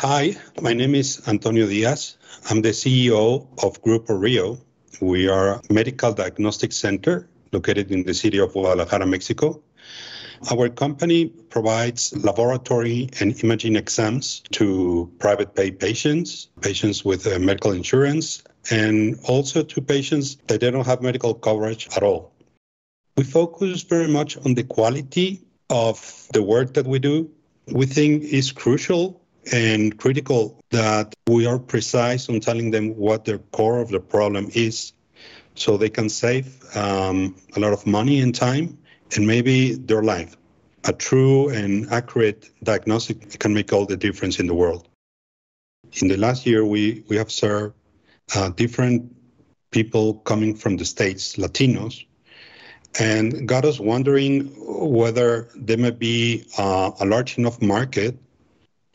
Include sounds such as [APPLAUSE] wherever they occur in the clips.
Hi, my name is Antonio Diaz. I'm the CEO of Grupo Rio. We are a medical diagnostic center located in the city of Guadalajara, Mexico. Our company provides laboratory and imaging exams to private pay patients, patients with uh, medical insurance, and also to patients that they don't have medical coverage at all. We focus very much on the quality of the work that we do. We think it's crucial and critical that we are precise on telling them what the core of the problem is so they can save um, a lot of money and time and maybe their life. A true and accurate diagnostic can make all the difference in the world. In the last year, we, we have served uh, different people coming from the States, Latinos, and got us wondering whether there may be uh, a large enough market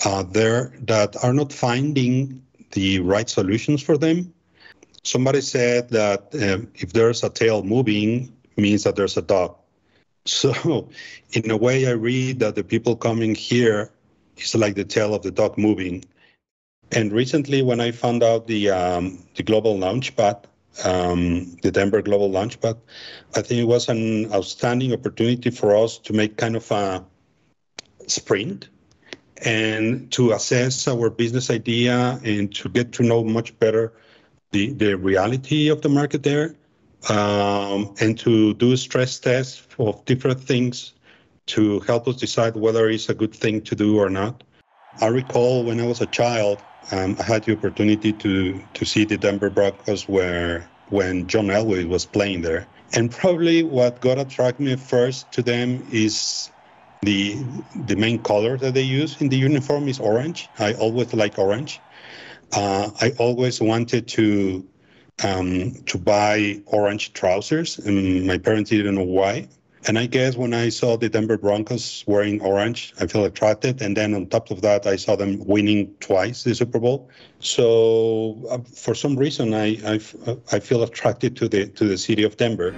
uh, there that are not finding the right solutions for them. Somebody said that um, if there's a tail moving, means that there's a dog. [LAUGHS] So, in a way, I read that the people coming here is like the tail of the dog moving. And recently, when I found out the um, the global launchpad, um, the Denver Global Launchpad, I think it was an outstanding opportunity for us to make kind of a sprint and to assess our business idea and to get to know much better the, the reality of the market there um, and to do stress tests of different things to help us decide whether it's a good thing to do or not. I recall when I was a child, um, I had the opportunity to, to see the Denver Broncos where when John Elway was playing there. And probably what got attracted me first to them is the the main color that they use in the uniform is orange. I always like orange. Uh, I always wanted to um, to buy orange trousers, and my parents didn't know why. And I guess when I saw the Denver Broncos wearing orange, I felt attracted. And then on top of that, I saw them winning twice the Super Bowl. So uh, for some reason, I, I, I feel attracted to the to the city of Denver.